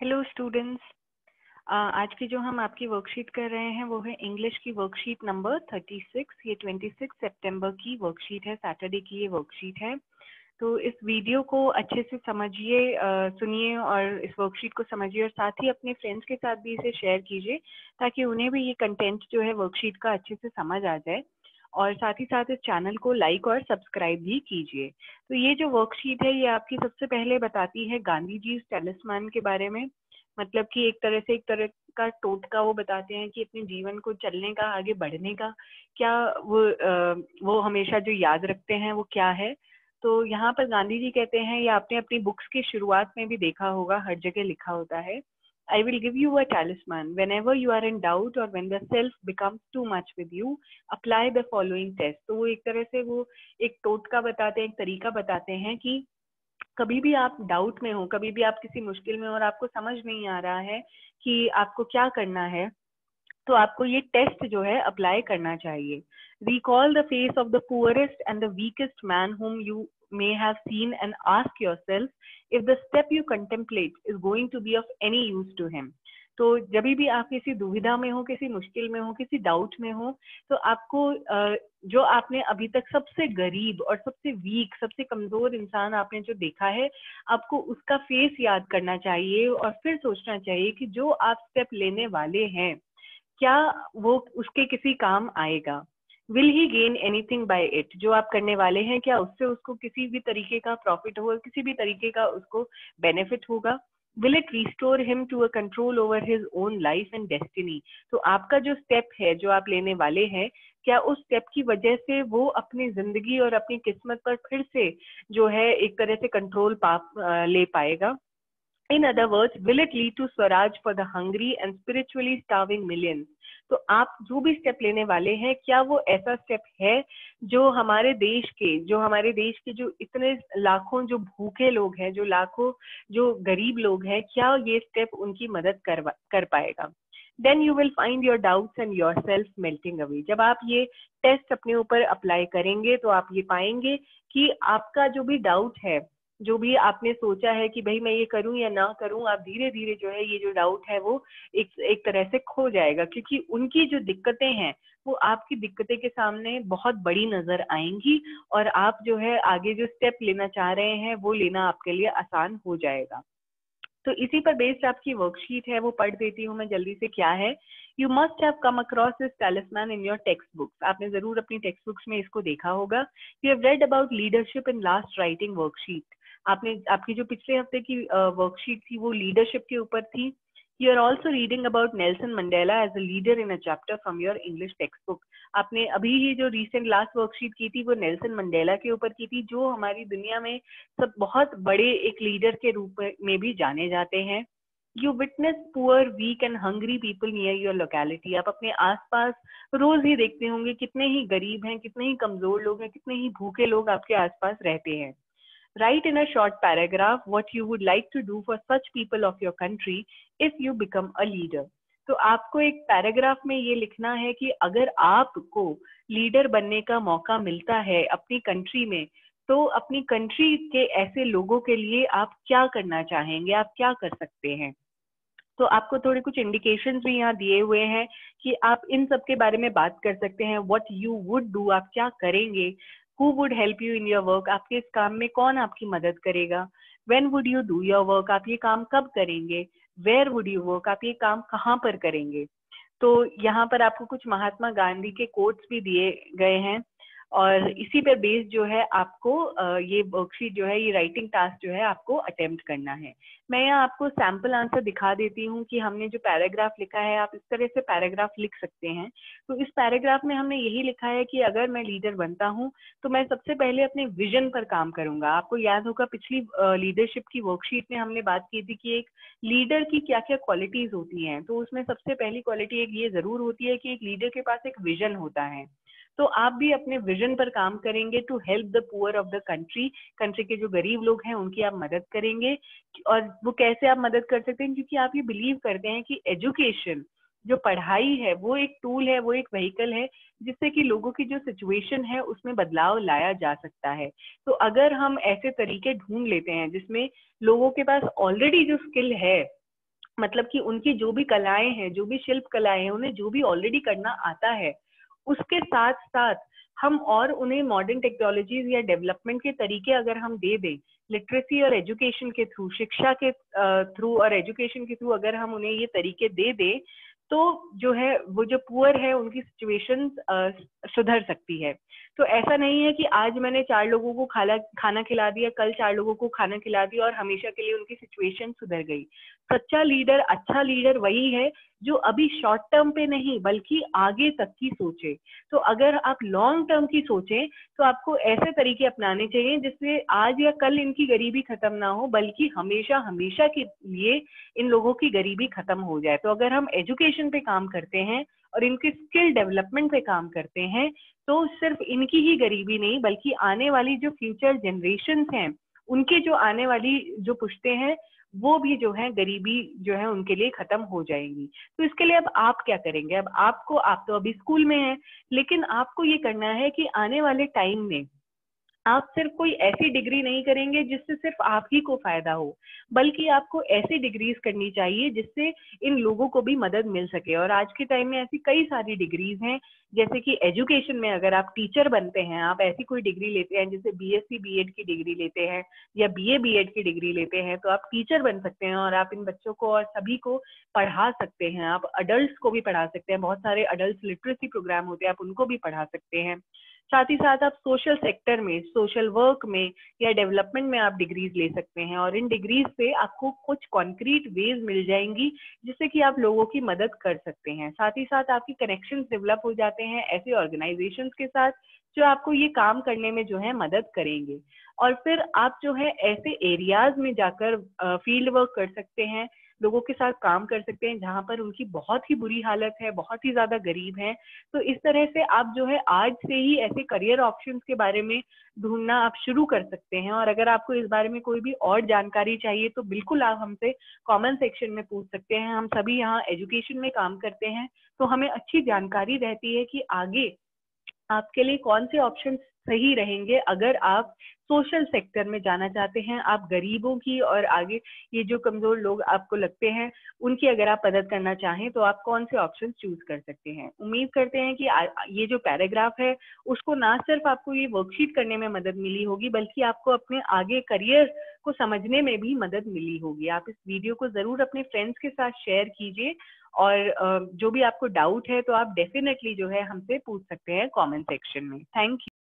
Hello students आज की जो हम आपकी वर्कशीट कर रहे हैं, वो है इंग्लिश की वर्कशीट नंबर 36 ये 26 सितंबर की वर्कशीट है सैटरडे की ये वर्कशीट है. तो इस वीडियो को अच्छे से समझिए सुनिए और इस वर्कशीट को समझिए और साथ ही अपने फ्रेंड्स के साथ भी इसे शेयर कीजिए, ताकि उन्हें भी ये कंटेंट जो है वर्कशीट का अच्छे से समझ आ जाए। और साथ ही साथ इस चैनल को लाइक और सब्सक्राइब भी कीजिए। तो ये जो वर्कशीट है, ये आपकी सबसे पहले बताती है गांधी जी टेलिस्मान के बारे में। मतलब कि एक तरह से एक तरह का टोटका वो बताते हैं कि अपने जीवन को चलने का, आगे बढ़ने का, क्या वो वो हमेशा जो याद रखते हैं वो क्या है? तो यहाँ पर गांधी जी कहते हैं, या आपने अपनी बुक्स की शुरुआत में भी देखा होगा, हर जगह लिखा होता है। I will give you a talisman. Whenever you are in doubt or when the self becomes too much with you, apply the following test. तो वो एक तरह से वो एक टोटका बताते हैं एक तरीका बताते हैं कि कभी भी आप डाउट में हो कभी भी आप किसी मुश्किल में हो और आपको समझ नहीं आ रहा है कि आपको क्या करना है तो आपको ये टेस्ट जो है अप्लाई करना चाहिए recall the face of the poorest and the weakest man whom you may have seen and ask yourself if the step you contemplate is going to be of any use to him. तो जब भी आप किसी दुविधा में हो, किसी मुश्किल में हो, किसी डाउट में हो तो आपको जो आपने अभी तक सबसे गरीब और सबसे वीक सबसे कमज़ोर इंसान आपने जो देखा है, आपको उसका फेस याद करना चाहिए और फिर सोचना चाहिए कि जो आप स्टेप लेने वाले हैं, क्या वो उसके किसी काम आएगा? Will he gain anything by it जो आप करने वाले हैं, क्या उससे उसको किसी भी तरीके का प्रॉफिट होगा, किसी भी तरीके का उसको बेनिफिट होगा? Will it restore him to a control over his own life and destiny तो आपका जो स्टेप है, जो आप लेने वाले हैं, क्या उस स्टेप की वजह से वो अपनी ज़िंदगी और अपनी किस्मत पर फिर से जो है एक तरह से कंट्रोल पा ले पाएगा? In other words will it lead to swaraj for the hungry and spiritually starving millions तो आप जो भी स्टेप लेने वाले हैं, क्या वो ऐसा स्टेप है जो हमारे देश के, जो हमारे देश के जो इतने लाखों जो भूखे लोग हैं, जो लाखों जो गरीब लोग हैं, क्या ये स्टेप उनकी मदद कर कर पाएगा? Then you will find your doubts and yourself melting away जब आप ये टेस्ट अपने ऊपर अप्लाई करेंगे तो आप ये पाएँगे कि आपका जो भी डाउट है जो भी आपने सोचा है कि भाई मैं ये करूँ या ना करूँ, आप धीरे धीरे जो है ये जो डाउट है वो एक एक तरह से खो जाएगा। क्योंकि उनकी जो दिक्कतें हैं, वो आपकी दिक्कतें के सामने बहुत बड़ी नज़र आएँगी और आप जो है आगे जो स्टेप लेना चाह रहे हैं, वो लेना आपके लिए आसान हो जाएगा। तो इसी पर बेस्ड आपकी वर्कशीट है, वो पढ़ देती हूँ मैं जल्दी से क्या है। You must have come across this talisman in your textbooks आपने ज़रूर अपनी टेक्स्ट बुक्स में इसको देखा होगा। You have read about leadership in last writing worksheet आपने, आपकी जो पिछले हफ़्ते की वर्कशीट थी, वो लीडरशिप के ऊपर थी। You are also reading about Nelson Mandela as a leader in a chapter from your English textbook आपने अभी ही जो रिसेंट लास्ट वर्कशीट की थी, वो नेल्सन मंडेला के ऊपर की थी, जो हमारी दुनिया में सब बहुत बड़े एक लीडर के रूप में भी जाने जाते हैं। You witness poor weak and hungry people near your locality आप अपने आसपास रोज ही देखते होंगे कितने ही गरीब हैं, कितने ही कमज़ोर लोग हैं, कितने ही भूखे लोग आपके आसपास रहते हैं। Write in a short paragraph what you would like to do for such people of your country if you become a leader. तो आपको एक पैराग्राफ में ये लिखना है कि अगर आपको लीडर बनने का मौका मिलता है अपनी कंट्री में तो अपनी कंट्री के ऐसे लोगों के लिए आप क्या करना चाहेंगे? आप क्या कर सकते हैं? तो आपको थोड़े कुछ इंडिकेशंस भी यहाँ दिए हुए हैं कि आप इन सब के बारे में बात कर सकते हैं व्हाट यू वुड डू आप क्या करेंगे? Who would help you in your work आपके इस काम में कौन आपकी मदद करेगा? When would you do your work आप ये काम कब करेंगे? वेयर वुड यू वर्क आप ये काम कहाँ पर करेंगे? तो यहाँ पर आपको कुछ महात्मा गांधी के कोट्स भी दिए गए हैं। और इसी पर बेस जो है आपको ये वर्कशीट जो है, ये राइटिंग टास्क जो है आपको अटेम्प्ट करना है। मैं यहाँ आपको सैंपल आंसर दिखा देती हूँ कि हमने जो पैराग्राफ लिखा है, आप इस तरह से पैराग्राफ लिख सकते हैं। तो इस पैराग्राफ में हमने यही लिखा है कि अगर मैं लीडर बनता हूँ तो मैं सबसे पहले अपने विजन पर काम करूँगा। आपको याद होगा, पिछली लीडरशिप की वर्कशीट में हमने बात की थी कि एक लीडर की क्या क्या क्वालिटीज होती हैं। तो उसमें सबसे पहली क्वालिटी एक ये ज़रूर होती है कि एक लीडर के पास एक विजन होता है। तो आप भी अपने विजन पर काम करेंगे to help the poor of the country country के जो गरीब लोग हैं, उनकी आप मदद करेंगे। और वो कैसे आप मदद कर सकते हैं? क्योंकि आप ये बिलीव करते हैं कि एजुकेशन जो पढ़ाई है, वो एक टूल है, वो एक व्हीकल है, जिससे कि लोगों की जो सिचुएशन है, उसमें बदलाव लाया जा सकता है। तो अगर हम ऐसे तरीके ढूंढ लेते हैं, जिसमें लोगों के पास ऑलरेडी जो स्किल है मतलब कि उनकी जो भी कलाएँ हैं, जो भी शिल्प कलाएँ हैं, उन्हें जो भी ऑलरेडी करना आता है उसके साथ साथ हम और उन्हें मॉडर्न टेक्नोलॉजीज़ या डेवलपमेंट के तरीके अगर हम दे दें लिटरेसी और एजुकेशन के थ्रू शिक्षा के थ्रू और एजुकेशन के थ्रू अगर हम उन्हें ये तरीके दे दें तो जो है, वो जो पुअर है, उनकी सिचुएशन सुधर सकती है। तो ऐसा नहीं है कि आज मैंने चार लोगों को खाना खाना खिला दिया, कल चार लोगों को खाना खिला दिया और हमेशा के लिए उनकी सिचुएशन सुधर गई। सच्चा लीडर अच्छा लीडर वही है जो अभी शॉर्ट टर्म पे नहीं, बल्कि आगे तक की सोचे। तो अगर आप लॉन्ग टर्म की सोचें तो आपको ऐसे तरीके अपनाने चाहिए जिससे आज या कल इनकी गरीबी खत्म ना हो, बल्कि हमेशा हमेशा के लिए इन लोगों की गरीबी खत्म हो जाए। तो अगर हम एजुकेशन पे काम करते हैं और इनके स्किल डेवलपमेंट पे काम करते हैं तो सिर्फ़ इनकी ही गरीबी नहीं, बल्कि आने वाली जो फ्यूचर जनरेशन हैं, उनके जो आने वाली जो पुश्ते हैं, वो भी जो है, गरीबी जो है, उनके लिए खत्म हो जाएगी। तो इसके लिए अब आप क्या करेंगे? अब आपको, आप तो अभी स्कूल में हैं, लेकिन आपको ये करना है कि आने वाले टाइम में आप सिर्फ़ कोई ऐसी डिग्री नहीं करेंगे जिससे सिर्फ़ आप ही को फ़ायदा हो, बल्कि आपको ऐसी डिग्रीज करनी चाहिए जिससे इन लोगों को भी मदद मिल सके। और आज के टाइम में ऐसी कई सारी डिग्रीज हैं, जैसे कि एजुकेशन में अगर आप टीचर बनते हैं, आप ऐसी कोई डिग्री लेते हैं जैसे बीएससी, बीएड की डिग्री लेते हैं या बी बीए, बीएड की डिग्री लेते हैं तो आप टीचर बन सकते हैं और आप इन बच्चों को और सभी को पढ़ा सकते हैं। आप अडल्ट को भी पढ़ा सकते हैं। बहुत सारे अडल्ट लिटरेसी प्रोग्राम होते हैं, आप उनको भी पढ़ा सकते हैं। साथ ही साथ आप सोशल सेक्टर में सोशल वर्क में या डेवलपमेंट में आप डिग्रीज ले सकते हैं और इन डिग्रीज से आपको कुछ कॉन्क्रीट वेज मिल जाएँगी जिससे कि आप लोगों की मदद कर सकते हैं। साथ ही साथ आपकी कनेक्शन डेवलप हो जाते हैं ऐसे ऑर्गेनाइजेशन के साथ जो आपको ये काम करने में जो है मदद करेंगे। और फिर आप जो है ऐसे एरियाज़ में जाकर फ़ील्ड वर्क कर सकते हैं लोगों के साथ काम कर सकते हैं, जहाँ पर उनकी बहुत ही बुरी हालत है, बहुत ही ज़्यादा गरीब है। तो इस तरह से आप जो है आज से ही ऐसे करियर ऑप्शंस के बारे में ढूंढना आप शुरू कर सकते हैं। और अगर आपको इस बारे में कोई भी और जानकारी चाहिए तो बिल्कुल आप हमसे कमेंट सेक्शन में पूछ सकते हैं। हम सभी यहाँ एजुकेशन में काम करते हैं तो हमें अच्छी जानकारी रहती है कि आगे आपके लिए कौन से ऑप्शन सही रहेंगे। अगर आप सोशल सेक्टर में जाना चाहते हैं, आप गरीबों की और आगे ये जो कमज़ोर लोग आपको लगते हैं, उनकी अगर आप मदद करना चाहें तो आप कौन से ऑप्शन चूज़ कर सकते हैं? उम्मीद करते हैं कि ये जो पैराग्राफ है, उसको ना सिर्फ़ आपको ये वर्कशीट करने में मदद मिली होगी, बल्कि आपको अपने आगे करियर को समझने में भी मदद मिली होगी। आप इस वीडियो को ज़रूर अपने फ्रेंड्स के साथ शेयर कीजिए और जो भी आपको डाउट है तो आप डेफिनेटली जो है हमसे पूछ सकते हैं कमेंट सेक्शन में। Thank you